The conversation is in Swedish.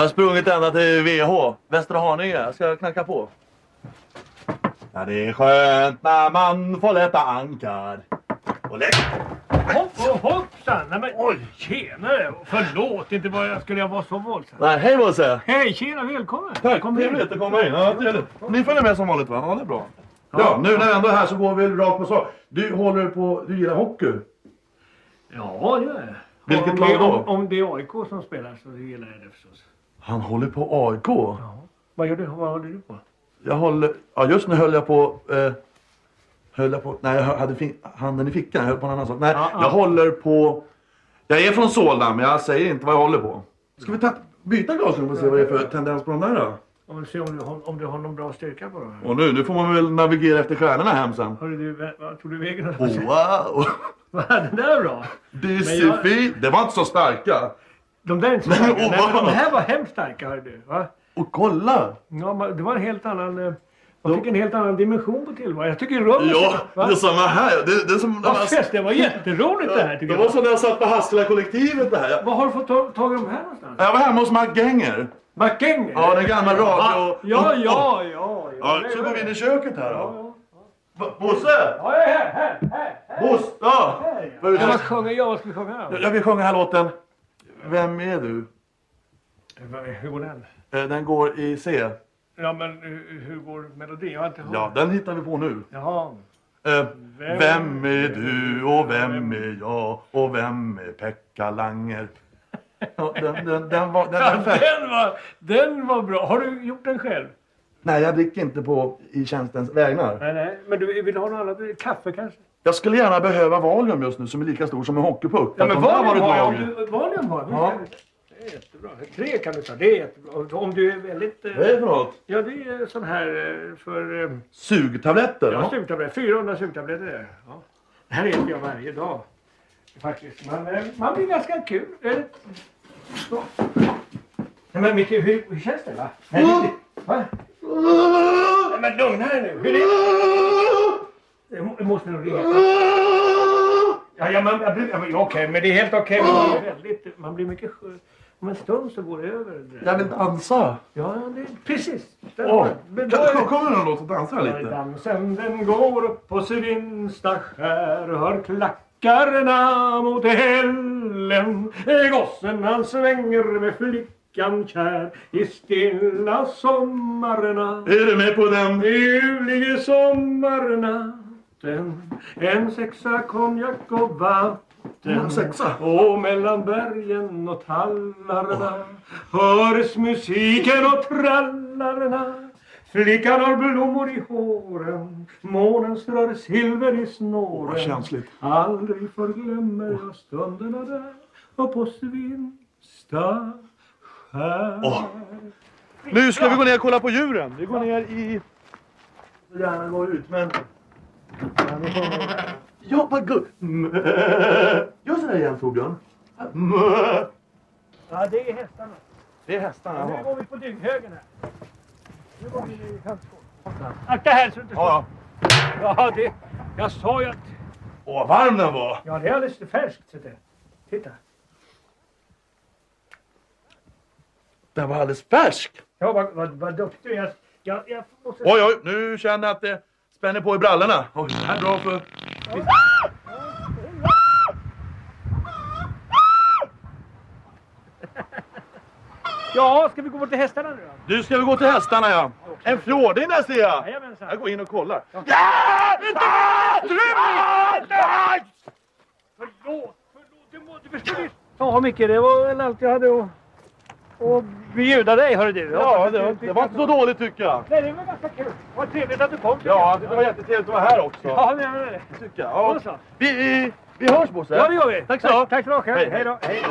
Jag har sprungit ända till VH, Västra Haninge. Jag ska knacka på. Ja, det är skönt när man får lätta ankar. Och lägg... Hopp, hoppsan! Nej, men, Oj! Tjenare! Förlåt, inte bara skulle jag vara så våldsam. Nej, hej Bosse! Hej, tjena, välkommen! Tack, Kom trevligt att komma in. Ja, trevligt. Ni följer med som vanligt va? Ja, det är bra. Ja, nu när vi ändå är här så går vi rakt på sak. Du håller på, du gillar hockey? Ja, det gör jag. Vilket lag då? Om, om det är AIK som spelar så gillar jag det förstås. Han håller på AIK? Ja. Vad gör du? Vad håller du på? Jag håller, ja just nu höll jag på, eh, höll jag på, nej jag hade fin, handen i fickan, jag höll på en annan sak. Nej, ja. jag håller på, jag är från Solna men jag säger inte vad jag håller på. Ska vi ta, byta glasögon och se vad det är för tendens på de där då? Om du ser om du, om du har någon bra styrka på dem. Och nu, nu får man väl navigera efter stjärnorna hem sen. Hörru du, vad- tror du vägen? Oh, wow! Vad den där är bra. Discifi! Det var inte så starka. De där är inte så starka. Nej, men de här var hemskt starka hörru du. Va? Och kolla! Ja, men det var en helt annan... eh, Man fick en helt annan dimension på tillvaron. Jag tycker rummet... Ja, va? det är samma här. Det, det är som... Vad fest, det var jätteroligt det här tycker Det var jag. som när jag satt på Hassela-kollektivet det här. Var har du fått tag tag i de här någonstans? Jag var hemma hos Mark Genger. MacGyver? Ja, den gamla radio... Ja, ja, ja, ja. Ja, så går vi in i köket här då. Bosse! Ja, jag är här, här, här. Bosse! Ja! Vad det? Vad sjunger jag? Vad ska vi sjunga? då? Jag vill sjunga här låten. Vem är du? Hur går den? Eh, Den går i C. Ja, men hur, går melodin? Jag har inte hört. Ja, den hittar vi på nu. Jaha. Eh, Vem är du och vem är jag och vem är Pekka Langer? Ja, den, den, den var... Den, den, den, var, den var bra. Har du gjort den själv? Nej, jag dricker inte på i tjänstens vägnar. Nej, nej. Men du vill ha något annat? Kaffe kanske? Jag skulle gärna behöva Valium just nu som är lika stor som en hockeypuck. Ja, men Valium har du- Valium har jag. Ja. Det är jättebra. Tre kan du ta. Det är jättebra. Om du är väldigt... eh, Vad är det för något? Ja, det är sån här eh, för... eh, Sugtabletter? Ja, sugtabletter. 400 sugtabletter är. Ja. Det här äter jag varje dag. Faktiskt. Man, man blir ganska kul. Så. Men Micke, hur, hur känns det? Va? Nej, det, va? Nej, men lugna dig nu. Hur är det? Måste nog ringa. Ja, ja, man, jag blir- ja, men, okej, men det är helt okej. men Man, blir väldigt- man blir mycket skö- Om en stund så går det över. Jag vill dansa. Ja, det, precis. Åh, men kom- Kommer någon låt och dansa lite? dansen den går upp på sin vinsta skär Hör klackarna mot hällen Gossen han svänger med flickan kär I stilla sommarna. Är du med på den? Ljuvlige sommarnatten En sexa konjak och vatten. En sexa? Och mellan bergen och tallarna Hörs musiken och trallarna. Flickan har blommor i håren. Månen strör silver i snåren. Vad känsligt. Aldrig förglömmer jag stunderna där. Och på Svinsta skär Åh. Nu ska vi gå ner och kolla på djuren. Vi går ner i... Gärna gå ut men... Ja, vad gulligt. Gör sådär igen Torbjörn. Ja, det är hästarna. Det är hästarna. Nu Ja, går vi på dynghögen här. Nu går vi i kantskål. Akta här så du inte ja. Ja, det... Jag sa ju att... Åh, vad varm den var. Ja, det är alldeles färskt. Titta. Den var alldeles färsk. Ja, vad, vad, vad duktig du är. Jag, jag måste... Oj, oj, nu känner jag att det spänner på i brallorna. Oj, det här är bra för... Ja, ska vi gå bort till hästarna nu då? Nu ska vi gå till hästarna ja. En fjording där ser jag. Jajamensan. Jag går in och kollar. Ja. Inte! Förlåt, förlåt. Du, må, du förstår. Ja, Micke, det var väl allt jag hade att, att bjuda dig, hörru du. Ja, det var, det var inte så dåligt tycker jag. Nej, det var ganska kul. Vad trevligt att du kom. Ja, det var jättetrevligt att vara här också. Ja, det är det. tycker jag. Ja. Vi, vi, hörs Bosse. Ja, det gör vi. Tack så. Tack så mycket. Hej, Hej hej. då. Hej.